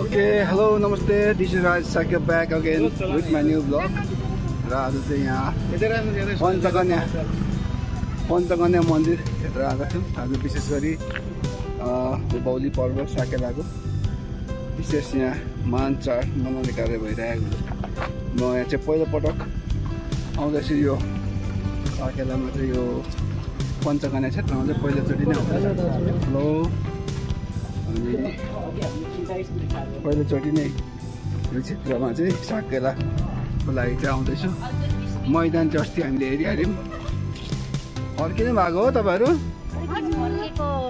Okay hello नमस्ते this is Raj Shakya back again with my new blog र आज चाहिँ यहाँ पञ्चकन्या पञ्चकन्या मन्दिर क्षेत्र आएको थियौँ आज विशेष गरी बौली पर्व साकेलाको विशेष यहाँ महान चाड मनाउने कार्य भइरहेको छ म यहाँ चाहिँ पहिलोपटक आउँदैछु यो साकेलामा चाहिँ यो पञ्चकन्या क्षेत्रमा चाहिँ पहिलोचोटि नै आउँदैछ हेलो। अनि पहिलोचोटि नै यो क्षेत्रमा चाहिँ साकेलाको लागि चाहिँ आउँदैछु। मैदान चाहिँ अस्ति हामीले हेरिहाल्यौँ। फर्किनु भएको हो तपाईँहरू?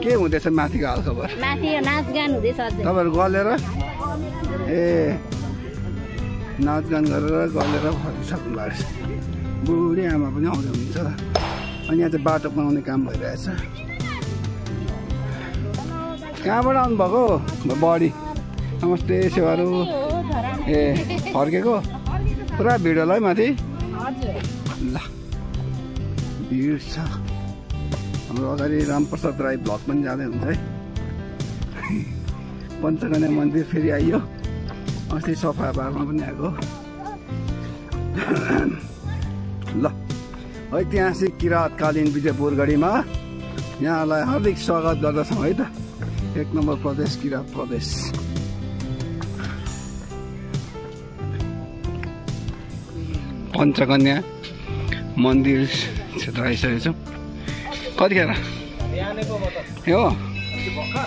के हुँदैछ माथिको हालखबर? हुँदैछ अझै। तपाईँहरू गलेर? ए नाचगान गरेर गलेर फर्किसक्नु भएको छ। बुढी आमा पनि आउँदै हुनुहुन्छ। अनि यहाँ चाहिँ बाटो बनाउने काम भइरहेछ। कहाँबाट आउनुभएको? बडी। नमस्ते सेवाहरू ए फर्केको? पुरा भिड होला है माथि? ल भिड छ। हाम्रो अगाडि रामप्रसाद राई भ्लग पनि जाँदै हुन्छ है। पञ्चकन्या मन्दिर फेरि आइयो। अस्ति सफा पारमा पनि आएको। ऐतिहासिक किराँतकालीन विजयपुर गढीमा यहाँलाई हार्दिक स्वागत गर्दछौँ है त? एक नम्बर प्रदेश किराँत प्रदेश। पञ्चकन्या मन्दिर क्षेत्र आइसकेको छौँ कतिखेर हो?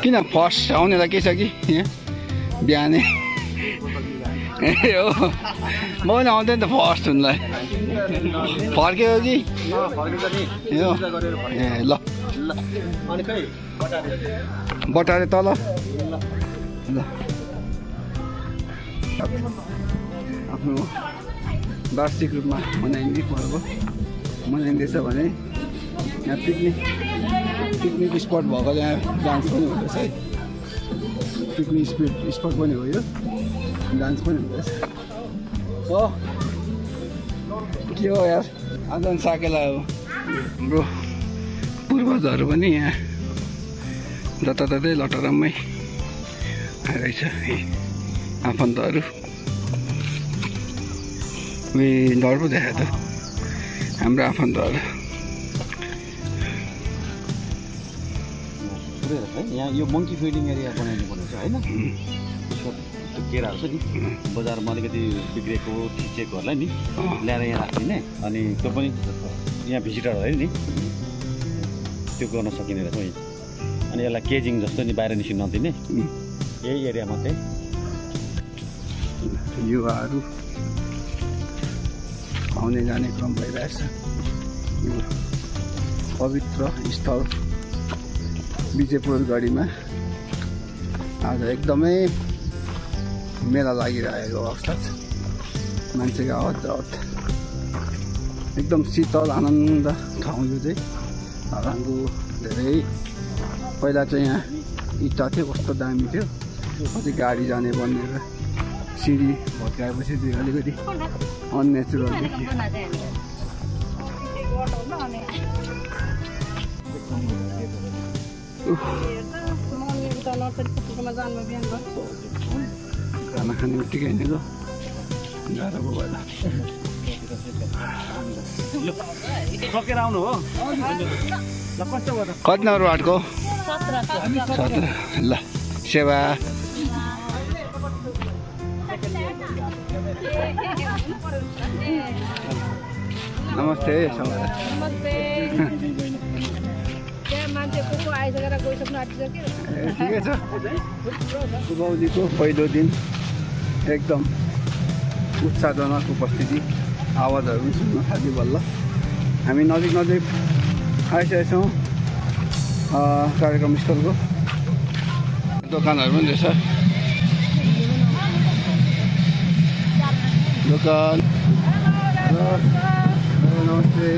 किन फर्स्ट आउनेलाई के छ कि? यहाँ बिहानै ए हो म पनि आउँथेँ नि त फर्स्ट हुनुलाई फर्केको कि ए ल। बटारे तल। ल। आफ्नो वार्षिक रूपमा मनाइने पर्व मनाइँदैछ भने यहाँ पिकनिक पिकनिक स्पट भएकोले यहाँ डान्स पनि हुँदैछ है। पिकनिक स्पिड स्पट पनि हो यो। डान्स पनि हुँदैछ हो के हो यार आजन साकेला हो हाम्रो पूर्वजहरू पनि यहाँ जताततै लटरम्मै रहेछ है आफन्तहरू उयो डर पो देखा त हाम्रो आफन्तहरू यहाँ यो मङ्की फिडिङ एरिया बनाइदिनु पर्ने छ होइन केराहरू छ नि बजारमा अलिकति बिग्रेको थिचेकोहरूलाई नि ल्याएर यहाँ राखिदिने। अनि त्यो पनि यहाँ भिजिटरहरू नि। त्यो गर्न सकिने रहेछ। अनि यसलाई केजिङ जस्तो नि बाहिर निस्किन नदिने। यही एरिया मात्रै। युवाहरू आउने जाने क्रम भइरहेछ। पवित्र स्थल विजयपुर गढीमा। आज एकदमै मेला लागिरहेको अवस्था छ मान्छेको जावत एकदम शीतल आनन्द ठाउँ यो चाहिँ हाम्रो धेरै पहिला चाहिँ यहाँ इट्टा थियो कस्तो दामी थियो अझै गाडी जाने बनिएर सिँढी भत्काएपछि चाहिँ अलिकति अननेचुरल देखियो खाना खाने बित्तिकै हिँडेको गाह्रो भएन सकेर आउनु हो ल कस्तो भयो त कति नम्बर वाटको सत्र ल सेवा नमस्ते ठिकै छ सुबौलीको पहिलो दिन एकदम उत्साहजनक उपस्थिति आवाजहरू पनि सुन्न थाल्यो बल्ल। हामी नजिक नजिक आइसकेका छौँ अ, कार्यक्रम स्थलको। दोकानहरू पनि रहेछ। दोकान। नमस्ते।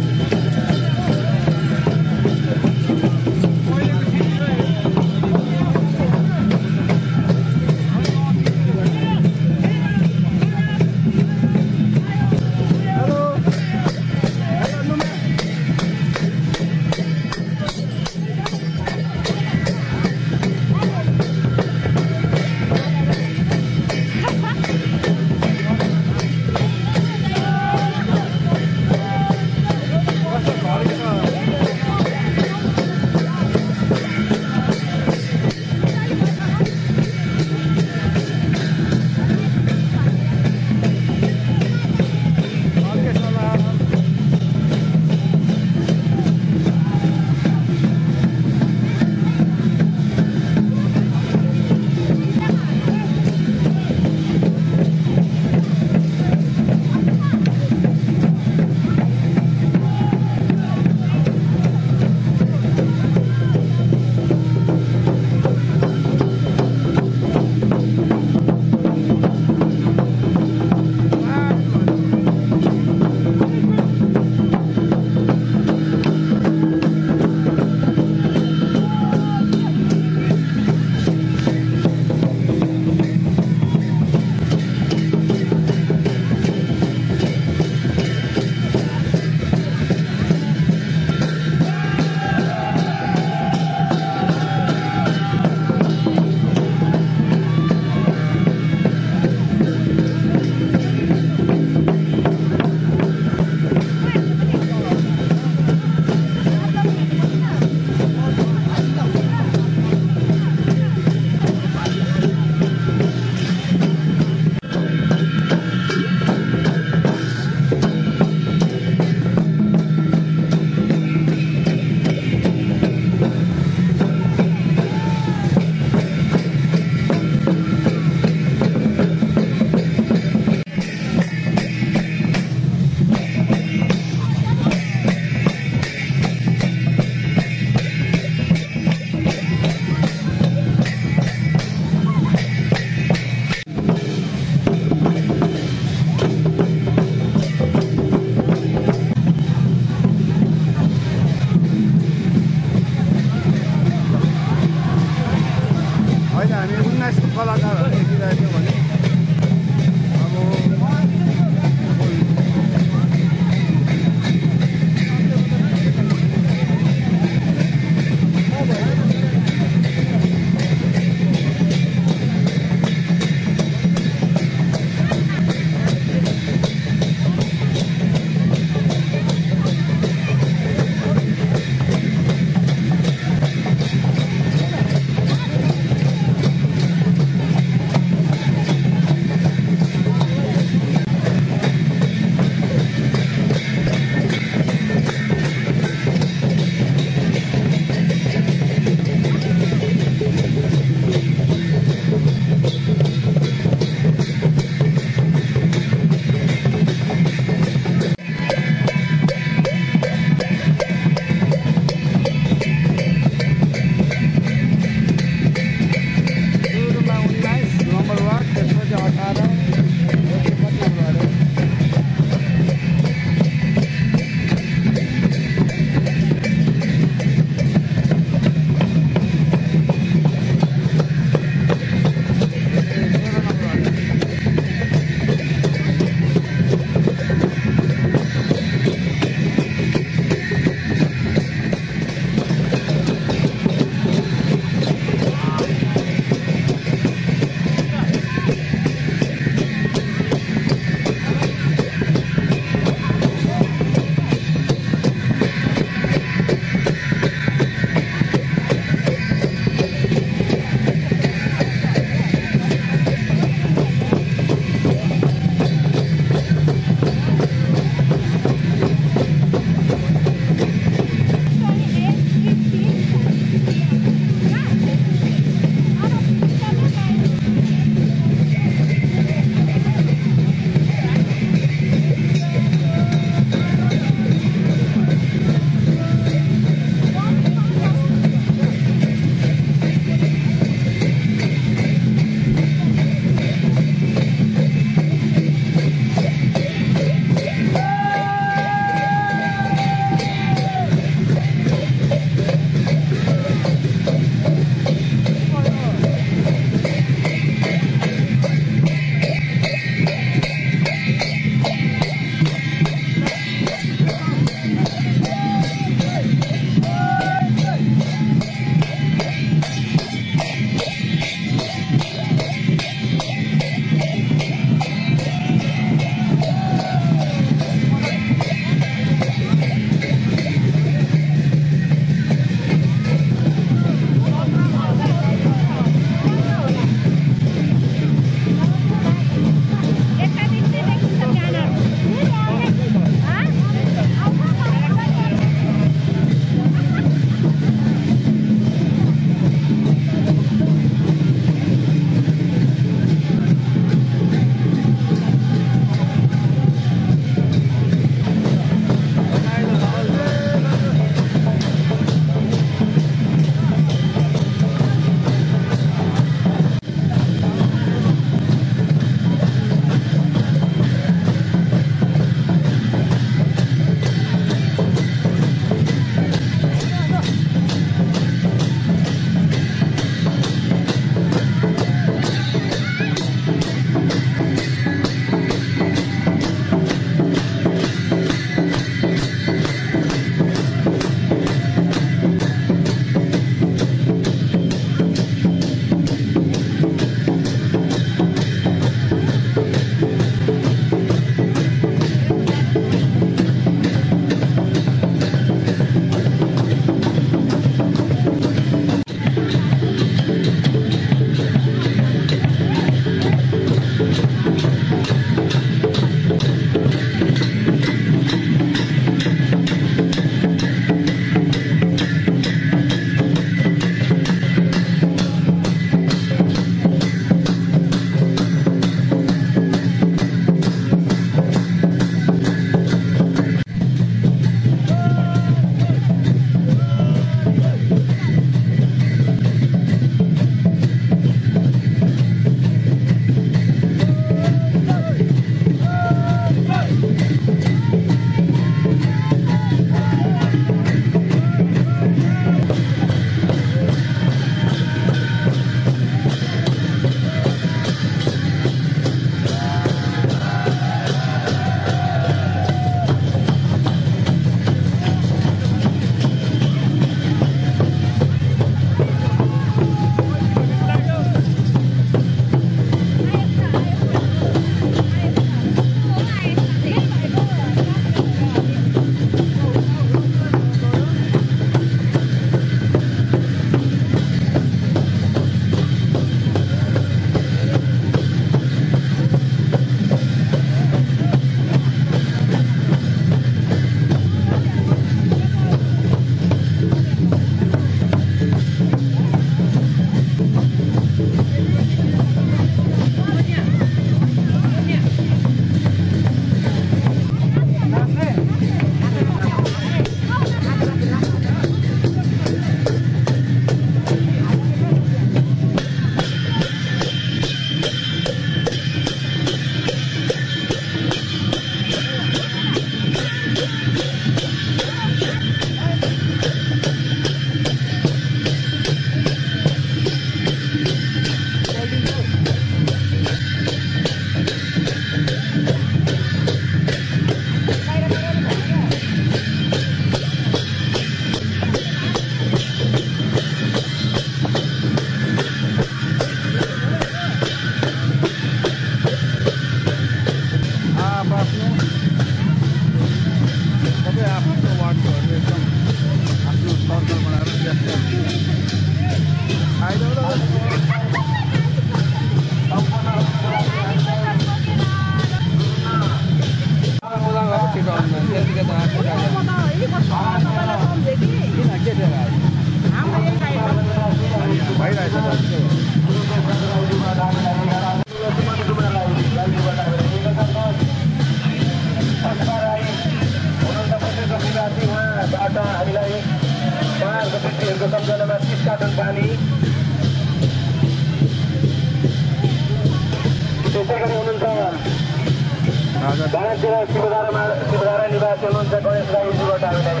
भाँडातिर शिवधारामा शिवधारा निवासी हुनुहुन्छ गणेश राईजीबाट हामीलाई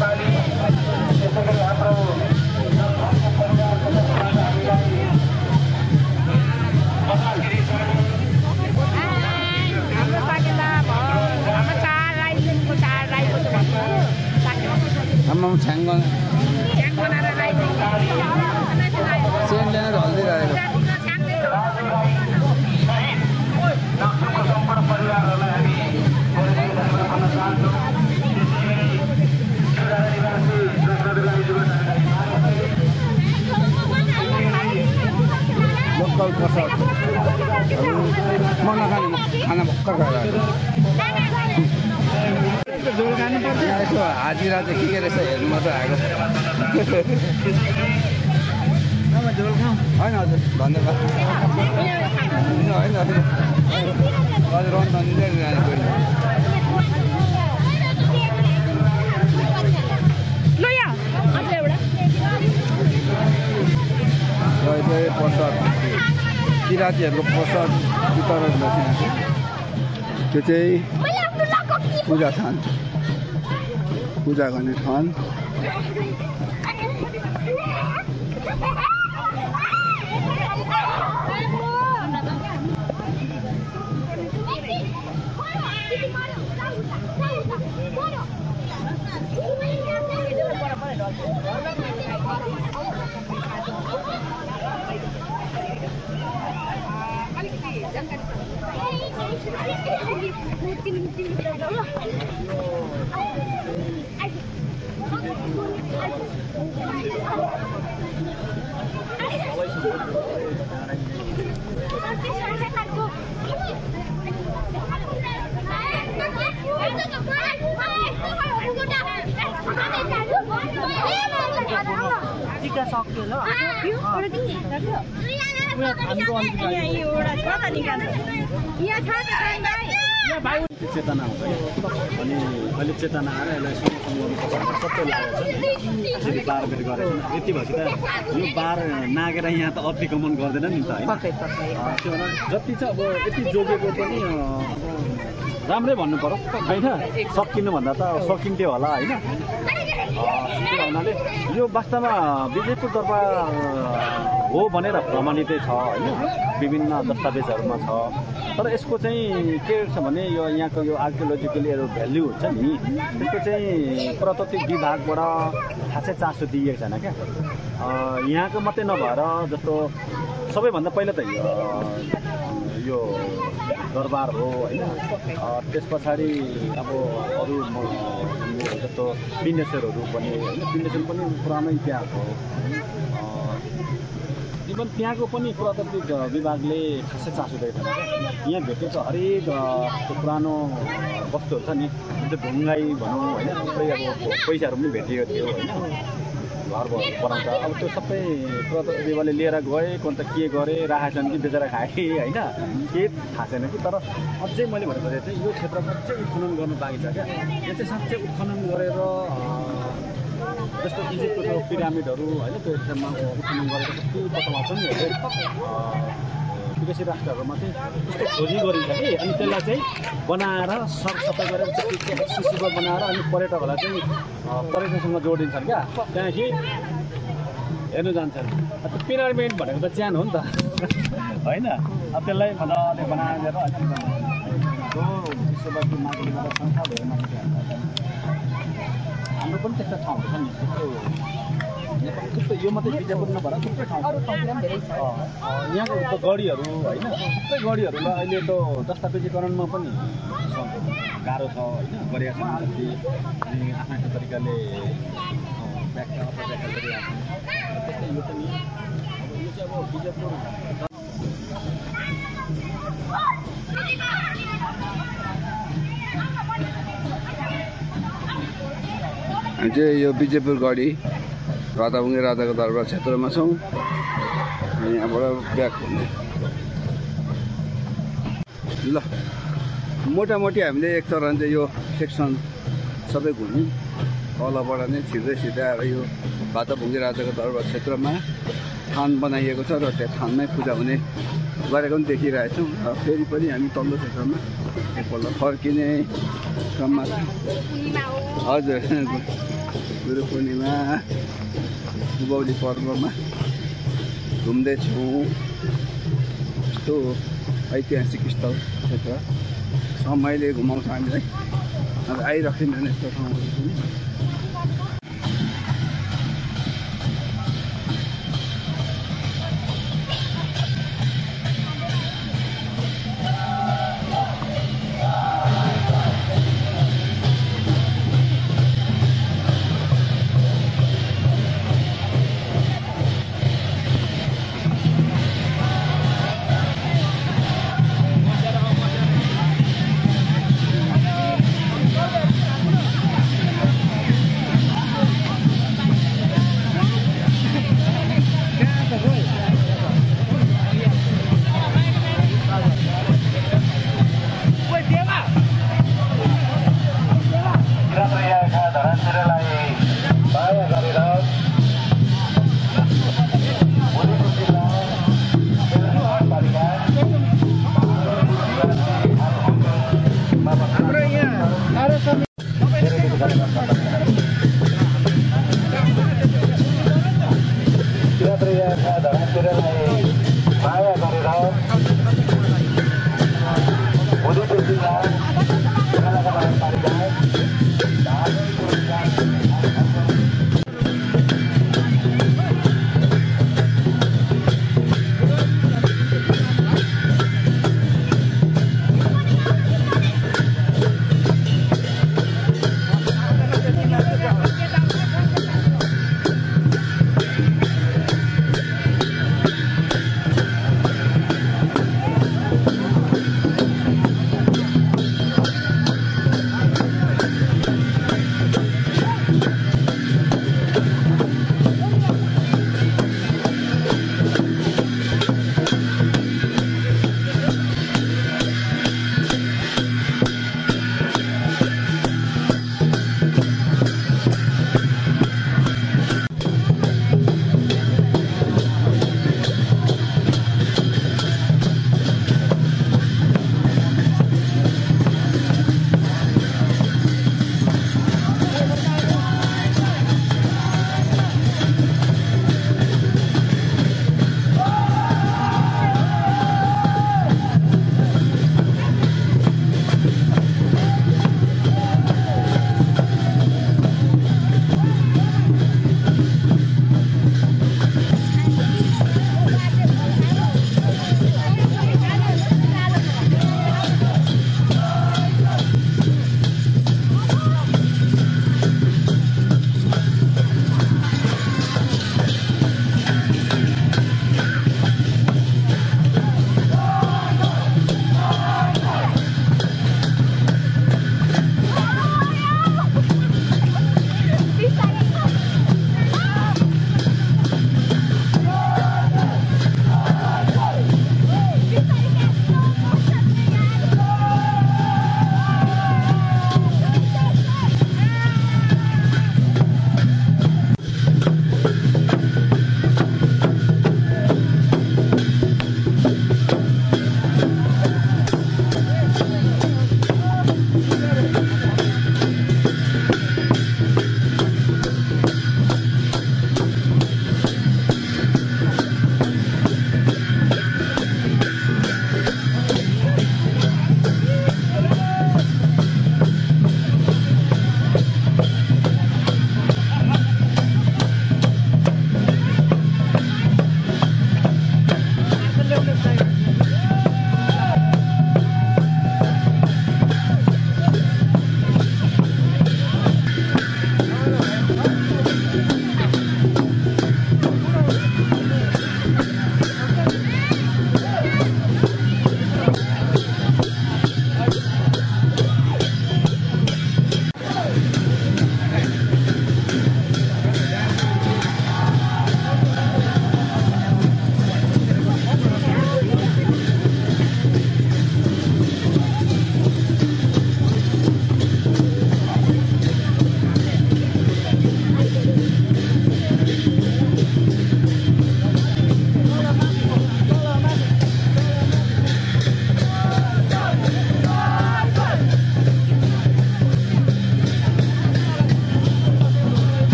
पानी त्यसै गरी हाम्रो चार लोकल प्रसाद म नखाने खाना भर्खर पर्छ। यसो हाजिरा चाहिँ के के रहेछ हेर्नु मात्रै आएको होइन हजुर धन्यवाद होइन होइन हजुर रन प्रसाद। किराँतीहरूको प्रसाद वितरण बसिरहेको त्यो चाहिँ पूजा थान। पूजा गर्ने ठाउँ टिका सक्यो ल चेतना आउँछ। अनि अहिले चेतना आएर यसलाई सँगसँगै गर्नुपर्छ सबै लागेको छ यसरी बार बेर गरेर यति भएपछि त यो बार नागेर यहाँ त अतिक्रमण गर्दैन नि त होइन पक्कै पक्कै अँ, त्यो जति चाहिँ अब यति जोगेको पनि राम्रै भन्नु पर्यो होइन सकिनु भन्दा त सकिन्थ्यो होला होइन हुनाले यो वास्तवमा विजयपुरतर्फ अँ, हो भनेर प्रमाणितै छ होइन? विभिन्न दस्तावेजहरूमा छ। तर यसको चाहिँ के छ भने यो यहाँको यो आर्कियोलोजिकली यो भ्याल्यु हुन्छ नि त्यसको चाहिँ पुरातत्विक विभागबाट खासै चासो दिएको छैन क्या। यहाँको मात्रै नभएर जस्तो सबैभन्दा पहिला त यो दरबार हो होइन? त्यस पछाडि अब अरू जस्तो पिण्डेश्वरहरू पनि होइन? पिण्डेश्वर पनि पुरानो इतिहास हो इभन त्यहाँको पनि पुरातात्विक विभागले खासै चासो दिएको। यहाँ भेटेको हरेक पुरानो वस्तुहरू छ नि जुन चाहिँ ढुङ्गाई भनौँ होइन? थुप्रै अब पैसाहरू पनि भेटिएको थियो होइन? घर बनाउँछ। अब त्यो सबै विभागले लिएर गए कोही त के गरे राखेछन् कि बेचेर खाए होइन? केही थाहा छैन कि तर अझै मैले भनेको चाहिँ यो क्षेत्रमा अझै उत्खनन गर्नु बाँकी छ क्या। यो चाहिँ साँच्चै उत्खनन गरेर जस्तो इजिप्टको त्यो पिरामिडहरू होइन त्यो उत्खनन गरेर कति लाग्छ नि? विकसित राष्ट्रहरूमा चाहिँ त्यस्तो खोजी गरिन्छ कि? अनि त्यसलाई चाहिँ बनाएर सरसफाइ गरेर एक्सेसिबल बनाएर अनि पर्यटकहरूलाई चाहिँ पर्यटनसँग जोडिन्छन् क्या। त्यहाँदेखि हेर्नु जान्छन्। त्यो पिरामिड भनेको त च्यान हो नि त। होइन? अब त्यसलाई मजाले बनाएर संसारभरि मान्छे हाम्रो पनि त्यस्तो ठाउँहरू छ नि। त्यस्तो यो मात्रै विजयपुर नभएर थुप्रै यहाँको त गढीहरू होइन थुप्रै गढीहरूलाई अहिले त दस्तावेजीकरणमा पनि गाह्रो छ होइन गरेका छन् अनि आफ्नो आफ्नो तरिकाले व्याख्या यो यो विजयपुर गढी राधाबुङ्गे राधाको दरबार क्षेत्रमा छौँ। अनि यहाँबाट ब्याक हुने। ल मोटामोटी हामीले एक चरण चाहिँ यो सेक्सन सबै घुम्यौँ। तलबाट नै छिर्दै छिर्दै आएर यो भातभुङ्गे राजाको दरबार क्षेत्रमा थान बनाइएको छ र त्यहाँ थानमै पूजा हुने गरेको पनि देखिरहेछौँ र फेरि पनि हामी तल्लो क्षेत्रमा एकपल्ट फर्किने क्रममा हजुर गुरु पूर्णिमा उभौली पर्वमा घुम्दैछौँ यस्तो ऐतिहासिक स्थल क्षेत्र समयले घुमाउँछ हामीलाई अब आइराख्दैनन् यस्तो ठाउँहरू पनि किराँतयाका धराचुरेलाई माया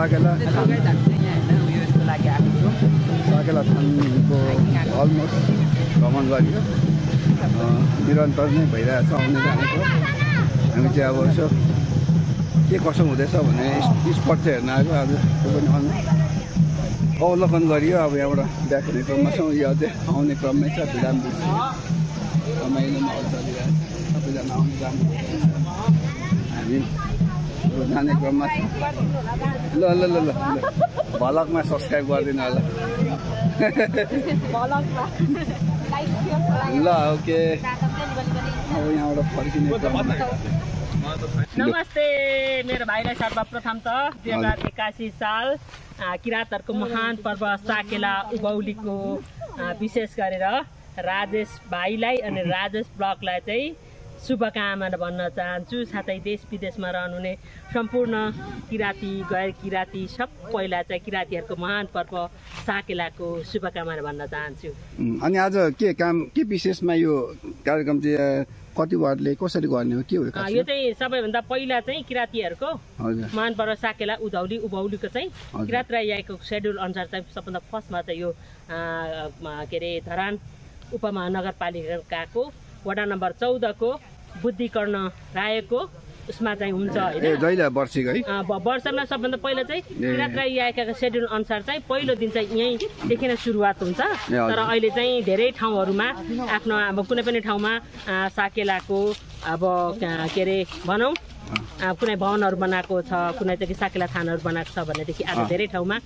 साकेला साकेला थानको अलमोस्ट भ्रमण गरियो। निरन्तर नै भइरहेछ आउने जानेको हामी चाहिँ अब यसो के कसो हुँदैछ भने स्पट चाहिँ हेर्न आएको आज। त्यो पनि अवलोकन गरियो। अब यहाँबाट ब्याक हुने क्रममा छौँ। यो अझै आउने क्रममै छ। विराम दिन्छ रमाइलो माहौल चलिरहेछ सबैजना आउने जानु हामी अब जाने क्रममा ल ल ल ल। भलकमा सब्सक्राइब गरिदिनु होला। ल ओके। अब यहाँबाट फर्किने क्रममा नमस्ते मेरो भाइलाई सर्वप्रथम त दुई हजार एकासी साल किराँतहरूको महान पर्व साकेला उभौलीको आ, विशेष गरेर राजेश भाइलाई अनि राजेश ब्लकलाई चाहिँ शुभकामना भन्न चाहन्छु। साथै देश विदेशमा रहनुहुने सम्पूर्ण किराँती गैर किराँती सबैलाई चाहिँ किराँतीहरूको महान पर्व साकेलाको शुभकामना भन्न चाहन्छु। अनि आज के काम के विशेषमा यो कार्यक्रम चाहिँ कति वार्डले कसरी गर्ने हो के हो यो चाहिँ सबैभन्दा पहिला चाहिँ किराँतीहरूको महान पर्व साकेला उधौली उभौलीको चाहिँ। किराँत र यहाँको सेड्युल अनुसार चाहिँ सबभन्दा फर्स्टमा चाहिँ यो के अरे धरान उपमहानगरपालिकाको वडा नम्बर चौधको बुद्धिकर्ण रायको उसमा चाहिँ हुन्छ होइन? वर्षिको है। वर्षमा सबभन्दा पहिला चाहिँ किराँत र यहाँका सेड्युल अनुसार चाहिँ पहिलो दिन चाहिँ यहीँदेखि नै सुरुवात हुन्छ। तर अहिले चाहिँ धेरै ठाउँहरूमा आफ्नो अब कुनै पनि ठाउँमा साकेलाको अब का- अरे भनौँ कुनै भवनहरू बनाएको छ कुनै चाहिँ साकेला थानहरू बनाएको छ भनेदेखि आज। धेरै ठाउँमा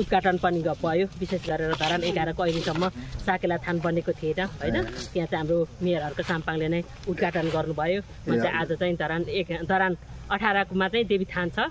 उद्घाटन पनि भयो। विशेष गरेर धरान एघारको अहिलेसम्म साकेला थान बनेको थिएन होइन? त्यहाँ चाहिँ हाम्रो मेयर हर्क साम्पाङले नै उद्घाटन गर्नुभयो। म चाहिँ आज चाहिँ धरान एक धरान अठारकोमा चाहिँ देवी थान छ।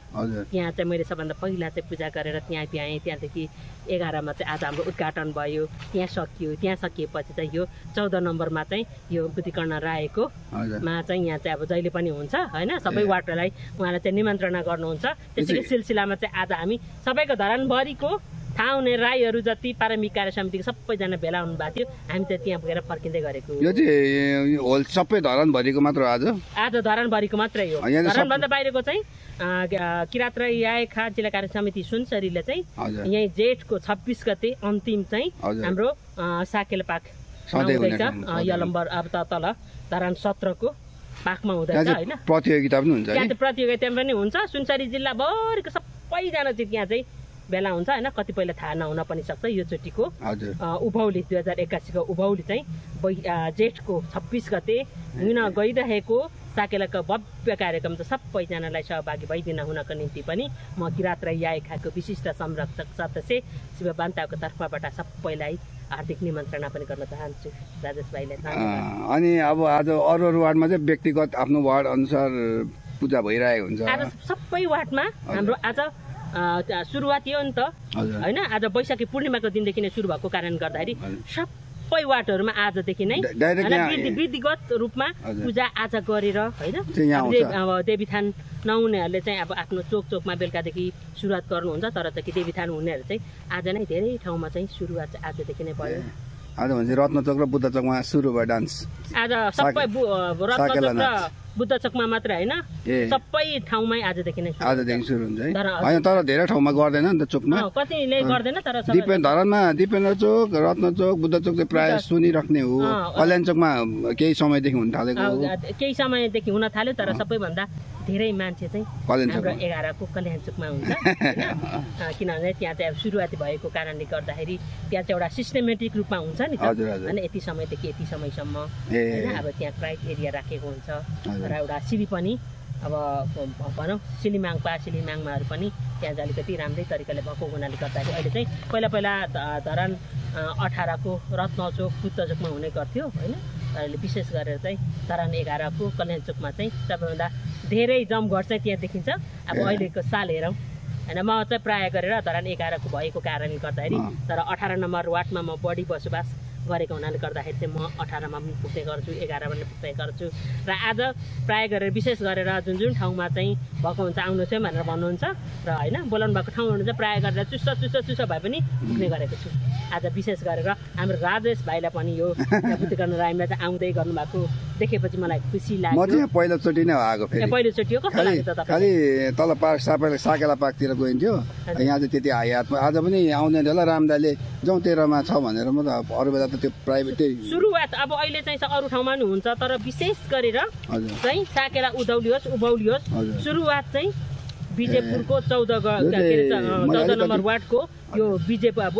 त्यहाँ चाहिँ मैले सबभन्दा पहिला चाहिँ पूजा गरेर त्यहाँ भ्याएँ त्यहाँदेखि एघारमा चाहिँ आज हाम्रो उद्घाटन भयो। त्यहाँ सकियो। त्यहाँ सकिएपछि चाहिँ यो चौध नम्बरमा चाहिँ यो बुद्धिकर्ण रायको हजुर। मा चाहिँ यहाँ चाहिँ अब जहिले पनि हुन्छ होइन? सबै ए। वार्डलाई उहाँलाई चाहिँ निमन्त्रणा गर्नुहुन्छ। त्यसैको सिलसिलामा चाहिँ आज हामी सबैको धरानभरिको थाहा हुने राईहरू जति पारम्भिक कार्य समितिको सबैजना भेला हुनुभएको थियो हामी चाहिँ त्यहाँ पुगेर फर्किँदै गरेको। यो चाहिँ होल सबै धरानभरिको मात्र आज? आज धरानभरिको मात्रै हो। धरानभन्दा बाहिरको चाहिँ किराँत र याएखा जिल्ला कार्य समिति सुनसरीले चाहिँ यहीँ जेठको छब्बिस गते अन्तिम चाहिँ। हाम्रो साकेला पाक हुने हुँदैछ। यलम्बर अब त तल धरान सत्रको पाकमा हुँदैछ होइन? प्रतियोगिता पनि हुन्छ प्रतियोगिता पनि हुन्छ। सुनसरी जिल्लाभरिको सबैजना चाहिँ त्यहाँ चाहिँ भेला हुन्छ होइन कतिपयलाई थाहा नहुन पनि सक्छ यो चोटिको। उभौली दुई हजार एक्कासीको उभौली चाहिँ जेठको छब्बिस गते हुन गइरहेको साकेलाको भव्य कार्यक्रम चाहिँ सबैजनालाई सहभागी भइदिन हुनको निम्ति पनि म किराँत र याएखाको विशिष्ट संरक्षक सदस्य शिव बान्ताको तर्फबाट सबैलाई हार्दिक निमन्त्रणा पनि गर्न चाहन्छु। राजेश भाइलाई अनि अब आज अरू अरू वार्डमा चाहिँ व्यक्तिगत आफ्नो वार्ड अनुसार पूजा भइरहेको हुन्छ। आज सबै वार्डमा हाम्रो आज त- सुरुवात यो नि त। होइन? आज बैशाखी पूर्णिमाको दिनदेखि नै सुरु भएको कारणले गर्दाखेरि। सबै वार्डहरूमा आजदेखि नै विधिगत रूपमा। पूजा आज गरेर होइन? देवीथान नहुनेहरूले चाहिँ अब आफ्नो चोक चोकमा बेलुकादेखि सुरुवात गर्नुहुन्छ तर चाहिँ देवीथान हुनेहरू चाहिँ आज नै धेरै ठाउँमा चाहिँ सुरुवात चाहिँ आजदेखि नै भयो। आज भनेपछि रत्नचोक र बुद्ध चोकमा सुरु भयो डान्स। आज सबै रत्नचोक र बुद्ध चोकमा मात्र होइन। सबै ठाउँमै आजदेखि नै आजदेखि सुरु हुन्छ है। होइन तर धेरै ठाउँमा गर्दैन नि त चोकमा। कतिले गर्दैन तर दिपेन धरानमा दिपेन्द्र चोक रत्न चोक बुद्ध चोक चाहिँ प्रायः सुनिराख्ने हो। कल्याण चोकमा केही समयदेखि हुन थालेको केही समयदेखि हुन थाल्यो तर सबैभन्दा धेरै मान्छे चाहिँ कल्याण हाम्रो चोकमा एघारको कल्याणचोकमा हुन्छ। होइन? अँ, किनभने त्यहाँ चाहिँ अब सुरुवाती भएको कारणले गर्दाखेरि त्यहाँ चाहिँ एउटा सिस्टमेटिक रूपमा हुन्छ नि। होइन यति समयदेखि यति समयसम्म होइन अब त्यहाँ क्राइटेरिया राखेको हुन्छ। र एउटा सिली पनि अब भनौँ सिलिमाङपा सिलिमाङमाहरू पनि त्यहाँ चाहिँ अलिकति राम्रै तरिकाले भएको हुनाले गर्दाखेरि अहिले चाहिँ पहिला पहिला धरान अठारको रत्नचोक बुद्धचोकमा हुने गर्थ्यो होइन अहिले विशेष गरेर चाहिँ धरान एघारको कल्याणचोकमा चाहिँ सबैभन्दा धेरै जमघट चाहिँ त्यहाँ देखिन्छ अब। अहिलेको साल हेरौँ होइन म चाहिँ प्रायः गरेर धरान एघारको भएको कारणले गर्दाखेरि। तर अठार नम्बर वार्डमा म बढी बसोबास गरेको हुनाले गर्दाखेरि चाहिँ म अठारमा पनि पुग्ने गर्छु एघारमा पनि पुग्ने गर्छु। र आज प्राय गरेर विशेष गरेर जुन जुन ठाउँमा चाहिँ भएको हुन्छ आउनुहोस् है भनेर भन्नुहुन्छ। र होइन बोलाउनु भएको ठाउँहरू चाहिँ प्राय गरेर चुस्स चुस्स चुस्स भए पनि पुग्ने गरेको छु। आज विशेष गरेर हाम्रो राजेश भाइलाई पनि यो बुद्धिकर्ण राईमा चाहिँ आउँदै गर्नुभएको देखेपछि मलाई खुसी लाग्यो। चाहिँ पहिलोचोटि नै आएको पहिलोचोटि हो? कस्तो लाग्यो खालि तल पार्क सापेला साकेला पार्कतिर गइन्थ्यो। यहाँ चाहिँ त्यति याद आज पनि आउँदैन होला। रामदाले जाउँ तेह्रमा छ भनेर म त अरू बेला त त्यो प्राइभेटै सुरुवात अब अहिले चाहिँ अरू ठाउँमा पनि हुन्छ तर विशेष गरेर चाहिँ साकेला उधौली होस् उभौली होस्। सुरुवात चाहिँ बिजेपुरको चौध चौध नम्बर वार्डको यो बिजेपु अब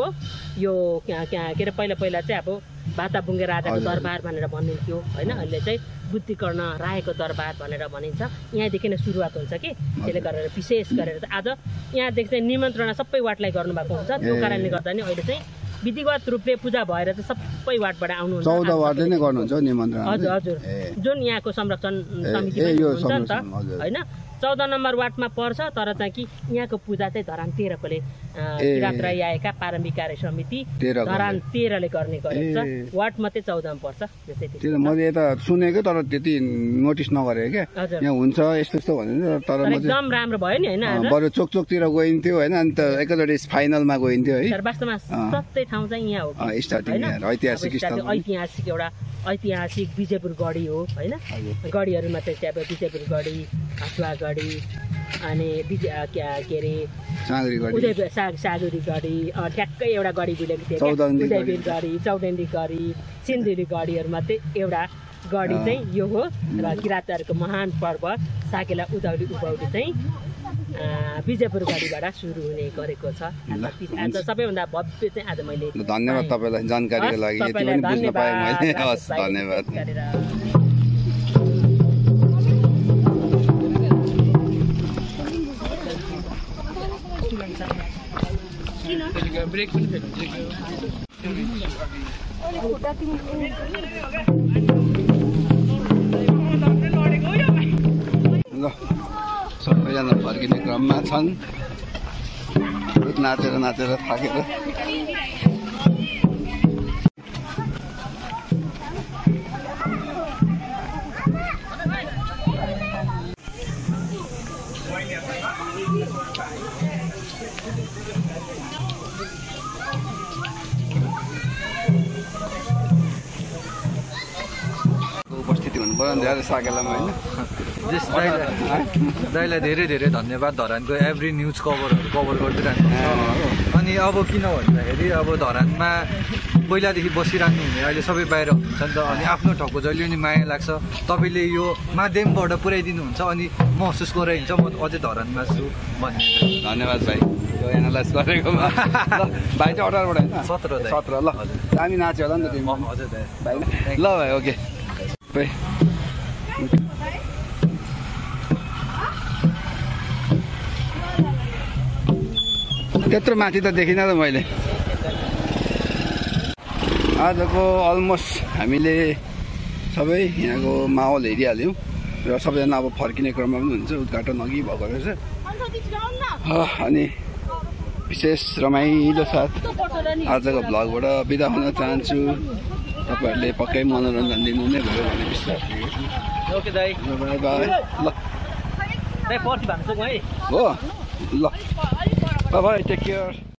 यो के अरे पहिला पहिला चाहिँ अब भाताबुङ्गे राजाको। दरबार भनेर भनिन्थ्यो होइन? अहिले चाहिँ बुद्धिकर्ण रायको दरबार भनेर भनिन्छ। यहाँदेखि नै सुरुवात हुन्छ कि? त्यसले गरेर विशेष गरेर चाहिँ आज यहाँदेखि चाहिँ निमन्त्रणा सबै वार्डलाई गर्नुभएको हुन्छ। त्यो। कारणले गर्दा नि अहिले चाहिँ विधिवत रूपले पूजा भएर चाहिँ सबै वार्डबाट आउनुहुन्छ। चौध वार्डले नै गर्नुहुन्छ हजुर हजुर। जुन यहाँको संरक्षण समिति। होइन? चौध नम्बर वार्डमा पर्छ तर चाहिँ कि यहाँको पूजा चाहिँ धरान तेह्रकोले अँ, ए। किराँत राई आएका पारम्भिक कार्य समिति। धरान तेह्रले गर्ने गरेको छ। वार्ड मात्रै चौधमा पर्छ त्यो। मैले यता सुनेको तर त्यति नोटिस नगरेको क्या यहाँ हुन्छ यस्तो यस्तो भनेर तर एकदम राम्रो भयो नि होइन? बरु चोक चोकतिर गइन्थ्यो होइन अन्त एकैचोटि फाइनलमा गइन्थ्यो है वास्तवमा। सबै ठाउँ चाहिँ यहाँ हो ऐतिहासिक। ऐतिहासिक एउटा ऐतिहासिक विजयपुर गढी हो होइन। गढीहरूमा चाहिँ अब विजयपुर गढी हसुवा गढी अनि विजय अँ, के अरे साँगरी गढी। साग सागुरी गढी ठ्याक्कै एउटा गढी बुलेको थियो उदयवीर गढी। गढी चौडन्दी गढी सिन्धुली गढीहरूमा चाहिँ एउटा गढी। चाहिँ यो हो। र किराँतहरूको महान पर्व साकेला उधौली उभौली चाहिँ विजयपुर गढीबाट सुरु हुने गरेको छ। आज सबैभन्दा भव्य चाहिँ आज मैले धन्यवाद। तपाईँलाई जानकारीको लागि। यति विशेष गरेर। ल सबैजना फर्किने क्रममा छन् नाचेर नाचेर थाकेर नि धेरै साकेलामा होइन। जस दाइलाई दाइलाई धेरै धेरै धन्यवाद धरानको एभ्री न्युज कभरहरू कभर गरिदिइरहनु भएको छ अनि अब किन भन्दाखेरि अब धरानमा पहिलादेखि बसिरहनु हुने अहिले सबै बाहिर हुनुहुन्छ नि त। अनि आफ्नो ठाउँको जहिले पनि माया लाग्छ। तपाईँले यो माध्यमबाट पुर्याइदिनुहुन्छ अनि महसुस गराइन्छ म अझै धरानमा छु भन्ने। धन्यवाद भाइ। यो एनालाइज गरेकोमा ल, भाइ चाहिँ अठारबाट होइन? सत्र। सत्र ल। दामी नाच्यो होला नि त भाइ ल भाइ ओके। त्यत्रो माथि त देखिनँ त मैले। आजको अलमोस्ट हामीले सबै यहाँको माहौल हेरिहाल्यौँ र सबैजना अब फर्किने क्रममा पनि हुन्छ उद्घाटन अघि भएको रहेछ। अनि विशेष रमाइलो साथ आजको भ्लगबाट बिदा हुन चाहन्छु। तपाईँहरूले पक्कै मनोरञ्जन लिनु नै भयो भन्ने विश्वास ल। है। ल। Bye take care